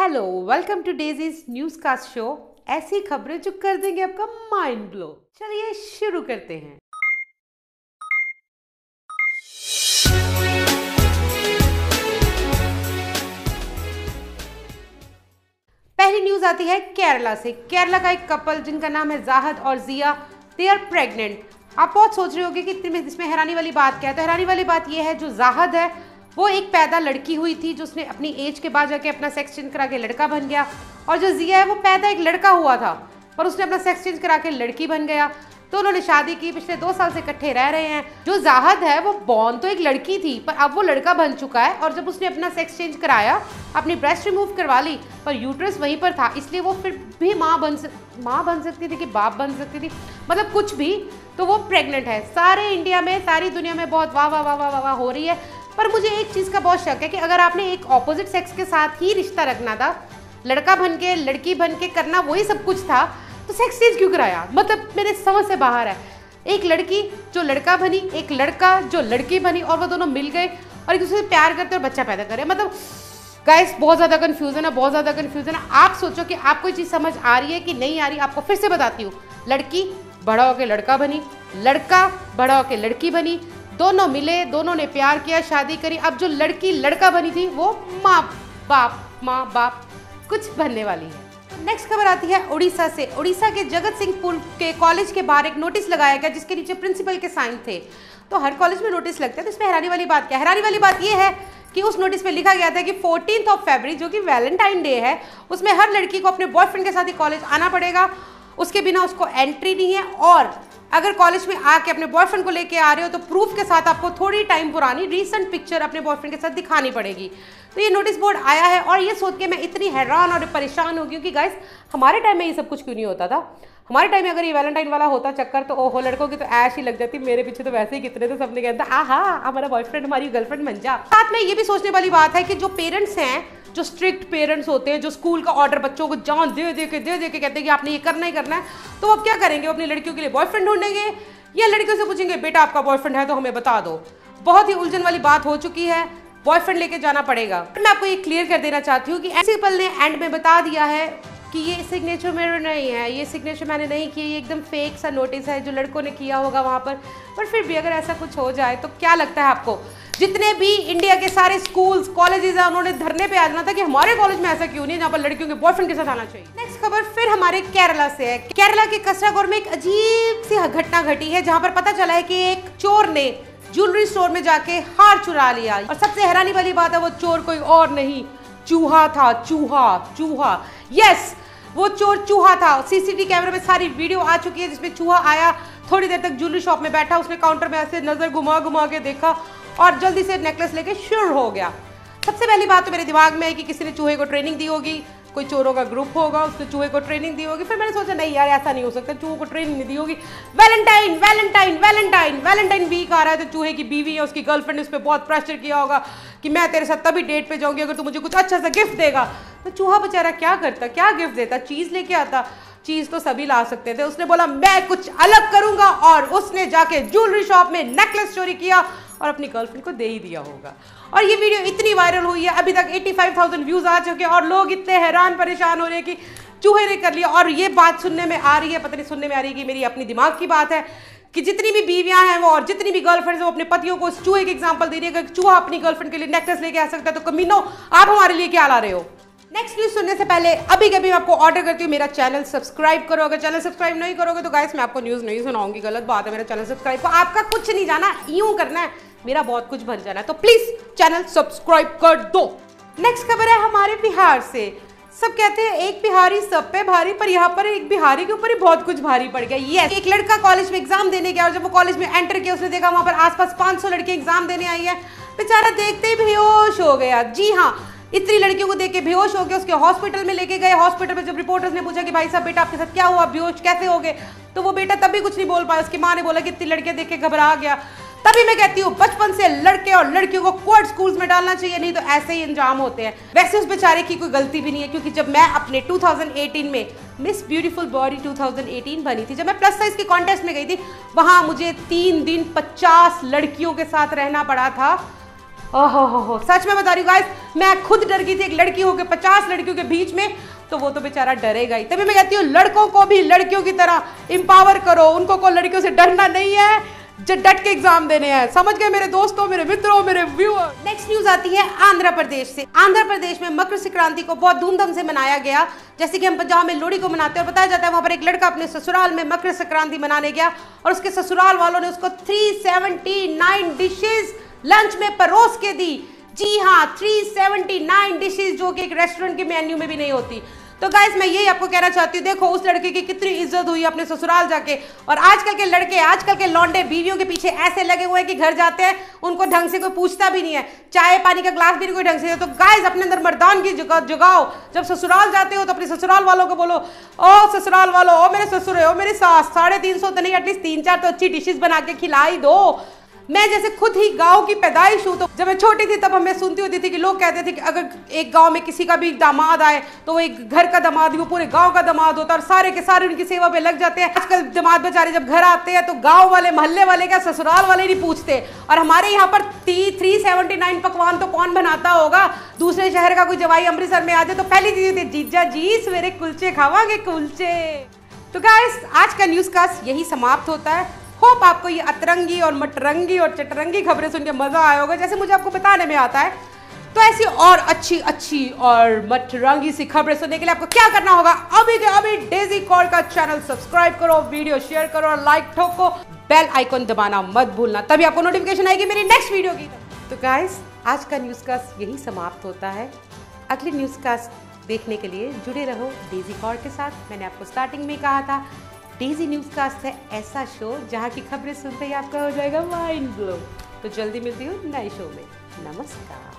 Hello welcome to Daisy's news cast show ऐसी खबरें जो कर देंगे आपका माइंड ब्लो चलिए शुरू करते हैं। पहली न्यूज़ आती है केरला से। केरला का एक कपल जिनका नाम है जाहद और जिया दे आर प्रेग्नेंट आप बहुत सोच रहे होंगे कि इसमें हैरानी वाली बात क्या है? तो हैरानी वाली बात यह है, जो जाहद है वो एक पैदा लड़की हुई थी जो उसने अपनी एज के बाद जाके अपना सेक्स चेंज करा के लड़का बन गया। और जो जिया है, वो पैदा एक लड़का हुआ था, पर उसने अपना सेक्स चेंज करा के लड़की बन गया। तो उन्होंने शादी की, पिछले दो साल से इकट्ठे रह रहे हैं। जो जाहद है, वो बॉर्न तो एक लड़की थी, पर अब वो लड़का बन चुका है। और जब उसने अपना सेक्स चेंज कराया, अपनी ब्रेस्ट रिमूव करवा ली, पर यूट्रस वहीं पर था, इसलिए वो फिर भी माँ बन माँ बन सकती थी कि बाप बन सकती थी। मतलब कुछ भी तो वो प्रेग्नेंट है। सारे इंडिया में, सारी दुनिया में बहुत वाह वाह वाह वाह वाह हो रही है। पर मुझे एक चीज़ का बहुत शक है कि अगर आपने एक ऑपोजिट सेक्स के साथ ही रिश्ता रखना था, लड़का बन के, लड़की बन के करना वही सब कुछ था तो सेक्स चेंज क्यों कराया मतलब मेरे समझ से बाहर है। एक लड़की जो लड़का बनी, एक लड़का जो लड़की बनी और वो दोनों मिल गए और एक दूसरे से प्यार करते और बच्चा पैदा करे। मतलब गाइस बहुत ज़्यादा कन्फ्यूज़न है, बहुत ज़्यादा कन्फ्यूज़न है। आप सोचो कि आपको ये चीज़ समझ आ रही है कि नहीं आ रही, आपको फिर से बताती हूँ। लड़की बड़ा होकर लड़का बनी, लड़का बड़ा होकर लड़की बनी दोनों मिले, दोनों ने प्यार किया, शादी करी। अब जो लड़की, लड़का बनी थी, वो माँ बाप माँ बाप कुछ बनने वाली है। नेक्स्ट खबर आती है उड़ीसा से। उड़ीसा के जगत सिंहपुर के कॉलेज के बाहर एक नोटिस लगाया गया, जिसके नीचे प्रिंसिपल के साइन थे। तो हर कॉलेज में नोटिस लगता है तो इसमें हैरानी वाली बात क्या? हैरानी वाली बात यह है कि उस नोटिस में लिखा गया था कि फोर्टीन ऑफ़ फेबरी जो कि वैलेंटाइन डे है, उसमें हर लड़की को अपने बॉयफ्रेंड के साथ ही कॉलेज आना पड़ेगा। उसके बिना उसको एंट्री नहीं है और अगर कॉलेज में आके अपने बॉयफ्रेंड को लेके आ रहे हो तो प्रूफ के साथ आपको थोड़ी टाइम पुरानी रीसेंट पिक्चर अपने बॉयफ्रेंड के साथ दिखानी पड़ेगी। तो ये नोटिस बोर्ड आया है और ये सोच के मैं इतनी हैरान और परेशान होगी क्योंकि गाइस हमारे टाइम में ये सब कुछ क्यों नहीं होता था? हमारे टाइम में अगर ये वैलेंटाइन वाला होता चक्कर तो ओहो, लड़कों की तो ऐश ही लग जाती, मेरे पीछे तो वैसे ही कितने तो सबने कहता आ हाँ हमारा बॉयफ्रेंड हमारी गर्लफ्रेंड बन जा। साथ में ये भी सोचने वाली बात है कि जो पेरेंट्स हैं, जो स्ट्रिक्ट पेरेंट्स होते हैं, जो स्कूल का ऑर्डर बच्चों को जान, दे दे के, दे दे के कहते हैं कि आपने ये करना ही करना है तो वो अब क्या करेंगे? वो अपनी लड़कियों के लिए बॉयफ्रेंड ढूंढेंगे, या लड़कियों से पूछेंगे, बेटा, आपका बॉयफ्रेंड है तो हमें बता दो। बहुत ही उलझन वाली बात हो चुकी है बॉयफ्रेंड लेके जाना पड़ेगा। मैं आपको ये क्लियर कर देना चाहती हूँ कि प्रिंसिपल ने एंड में बता दिया है कि ये सिग्नेचर मेरा नहीं है, ये सिग्नेचर मैंने नहीं किया, ये एकदम फेक सा नोटिस है जो लड़कों ने किया होगा वहाँ पर। पर फिर भी अगर ऐसा कुछ हो जाए तो क्या लगता है आपको? जितने भी इंडिया के सारे स्कूल्स कॉलेजेस हैं, उन्होंने धरने पे आ जाना था कि हमारे कॉलेज में ऐसा क्यों नहीं जहाँ पर लड़कियों के बॉयफ्रेंड के साथ आना चाहिए। नेक्स्ट खबर फिर हमारे केरला से है। केरला के कसरागौर में एक अजीब सी घटना घटी है, जहाँ पर पता चला है कि एक चोर ने ज्वेलरी स्टोर में जाके हार चुरा लिया। और सबसे हैरानी वाली बात है, वो चोर कोई और नहीं। चूहा था, चूहा चूहा। यस वो चोर चूहा था। सीसीटीवी कैमरे में सारी वीडियो आ चुकी है, जिसमें चूहा आया, थोड़ी देर तक ज्वेलरी शॉप में बैठा, उसने काउंटर में ऐसे नज़र घुमा घुमा के देखा और जल्दी से नेकलेस लेके शुरू हो गया। सबसे पहली बात तो मेरे दिमाग में है कि किसी ने चूहे को ट्रेनिंग दी होगी। कोई चोरों का ग्रुप होगा, उसने चूहे को ट्रेनिंग दी होगी। फिर मैंने सोचा, नहीं यार, ऐसा नहीं हो सकता। चूहों को ट्रेनिंग नहीं दी होगी। Valentine valentine valentine valentine week आ रहा है तो चूहे की बीवी है, उसकी गर्लफ्रेंड ने उस पर बहुत प्रेशर किया होगा कि मैं तेरे साथ तभी डेट पे जाऊँगी, अगर तू मुझे कुछ अच्छा सा गिफ्ट देगा। तो चूहा बेचारा क्या करता, क्या गिफ्ट देता? चीज़ लेके आता। चीज़ तो सभी ला सकते थे। उसने बोला, मैं कुछ अलग करूँगा। और उसने जाके ज्वेलरी शॉप में नेकलेस चोरी किया और अपनी गर्लफ्रेंड को दे ही दिया होगा। और ये वीडियो इतनी वायरल हुई है अभी तक 85,000 व्यूज़ आ चुके हैं और लोग इतने हैरान परेशान हो रहे हैं कि चूहे ने कर लिया। और ये बात सुनने में आ रही है पता नहीं सुनने में आ रही है कि मेरी अपनी दिमाग की बात है कि जितनी भी बीवियाँ हैं वो और जितनी भी गर्लफ्रेंड्स हैं वो अपने पतियों को चूहे के एग्ज़ाम्पल दे रही है अगर चूहा अपनी गर्लफ्रेंड के लिए नेकलेस लेके आ सकता है। तो कमीनो आप हमारे लिए क्या ला रहे हो? नेक्स्ट न्यूज़ सुनने से पहले अभी कभी मैं आपको ऑर्डर करती हूँ मेरा चैनल सब्सक्राइब करो। अगर चैनल सब्सक्राइब नहीं करोगे तो गाइस मैं आपको न्यूज़ नहीं सुनाऊँगी। गलत बात है मेरा चैनल सब्सक्राइब को आपका कुछ नहीं जाना यूँ करना है। मेरा बहुत कुछ बन जाना है। तो प्लीज़ चैनल सब्सक्राइब कर दो। नेक्स्ट खबर है हमारे बिहार से। सब कहते हैं, एक बिहारी सब पे भारी, पर यहाँ पर एक बिहारी के ऊपर ही बहुत कुछ भारी पड़ गया। ये एक लड़का कॉलेज में एग्ज़ाम देने गया और जब वो कॉलेज में एंटर किया, उसने देखा वहाँ पर आसपास 500 लड़के एग्ज़ाम देने आई है। बेचारा देखते ही बेहोश हो गया। जी हाँ इतनी लड़कियों को देख के बेहोश हो गया। उसके हॉस्पिटल में लेके गए। हॉस्पिटल में जब रिपोर्टर्स ने पूछा कि भाई साहब, बेटा, आपके साथ क्या हुआ? बेहोश कैसे हो गए? तो वो बेटा तभी कुछ नहीं बोल पाया। उसकी माँ ने बोला कि इतनी लड़कियाँ देख के घबरा गया। तभी मैं कहती हूँ, बचपन से लड़के और लड़कियों को कोर्ट स्कूल्स में डालना चाहिए, नहीं तो ऐसे ही अंजाम होते हैं। वैसे उस बेचारे की कोई गलती भी नहीं है, क्योंकि जब मैं अपने 2018 में मिस ब्यूटीफुल बॉडी 2018 बनी थी, जब मैं प्लस साइज़ के कॉन्टेस्ट में गई थी, वहाँ मुझे तीन दिन 50 लड़कियों के साथ रहना पड़ा था। ओहो हो हो सच में बता रही हूँ मैं खुद डर गई थी एक लड़की हो के पचास लड़कियों के बीच में तो वो तो बेचारा डरेगा ही। तभी मैं कहती हूँ, लड़कों को भी लड़कियों की तरह इंपावर करो, उनको को लड़कियों से डरना नहीं है। जो डट के एग्ज़ाम देने हैं। समझ गए मेरे दोस्तों, मेरे मित्रों, मेरे व्यूअर नेक्स्ट न्यूज़ आती है आंध्र प्रदेश से। आंध्र प्रदेश में मकर संक्रांति को बहुत धूमधाम से मनाया गया। जैसे कि हम पंजाब में लोहड़ी को मनाते हैं, बताया जाता है वहाँ पर एक लड़का अपने ससुराल में मकर संक्रांति मनाने गया और उसके ससुराल वालों ने उसको 379 डिशेज लंच में परोस के दी। जी हाँ 379 डिशेज जो कि एक रेस्टोरेंट के मेन्यू में भी नहीं होती। तो गाइस मैं यही आपको कहना चाहती हूँ, देखो उस लड़के की कितनी इज़्ज़त हुई अपने ससुराल जाके। और आजकल के लड़के, आजकल के लौंडे बीवियों के पीछे ऐसे लगे हुए हैं कि घर जाते हैं, उनको ढंग से कोई पूछता भी नहीं है। चाय पानी का ग्लास भी नहीं कोई ढंग से तो गाइस अपने अंदर मर्दान की जगाओ। जब ससुराल जाते हो तो अपने ससुराल वालों को बोलो, ओ ससुराल वालों, ओ मेरे ससुर ओ मेरी सास, साढ़े तीन सौ तो नहीं एटलीस्ट तीन चार तो अच्छी डिशेज बना के खिलाई दो। मैं जैसे खुद ही गाँव की पैदाइश हूँ तो जब मैं छोटी थी, तब हमें सुनती होती थी कि लोग कहते थे कि अगर एक गाँव में किसी का भी दामाद आए तो वो एक घर का दामाद ही, वो पूरे गाँव का दामाद होता है और सारे के सारे उनकी सेवा पे लग जाते हैं। आजकल दामाद बेचारे जब घर आते हैं तो गाँव वाले, मोहल्ले वाले क्या ससुराल वाले नहीं पूछते। और हमारे यहाँ पर थ्री सेवेंटी नाइन पकवान तो कौन बनाता होगा? दूसरे शहर का कोई जवाई अमृतसर में आ जाए तो पहली चीज़ होती है, जीजा जी, सवेरे कुलचे खावागे, कुलचे। तो गाइस आज का न्यूज़ कास्ट यही समाप्त होता है। होप आपको ये अतरंगी और मटरंगी और चटरंगी खबरें सुन के मज़ा आया होगा, जैसे मुझे आपको बताने में आता है। तो ऐसी और अच्छी अच्छी और मटरंगी सी खबरें सुनने के लिए आपको क्या करना होगा? अभी के अभी डेजी कॉल का चैनल सब्सक्राइब करो वीडियो शेयर करो और लाइक ठोको। बेल आइकन दबाना मत भूलना, तभी आपको नोटिफिकेशन आएगी मेरी नेक्स्ट वीडियो की। तो गाइस आज का न्यूज़ कास्ट यही समाप्त होता है। अगले न्यूज़ कास्ट देखने के लिए जुड़े रहो डेजी कॉर के साथ। मैंने आपको स्टार्टिंग में कहा था डेजी न्यूज़ कास्ट है ऐसा शो जहाँ की खबरें सुनते ही आपका हो जाएगा माइंड ब्लो तो जल्दी मिलती हूँ नए शो में। नमस्कार।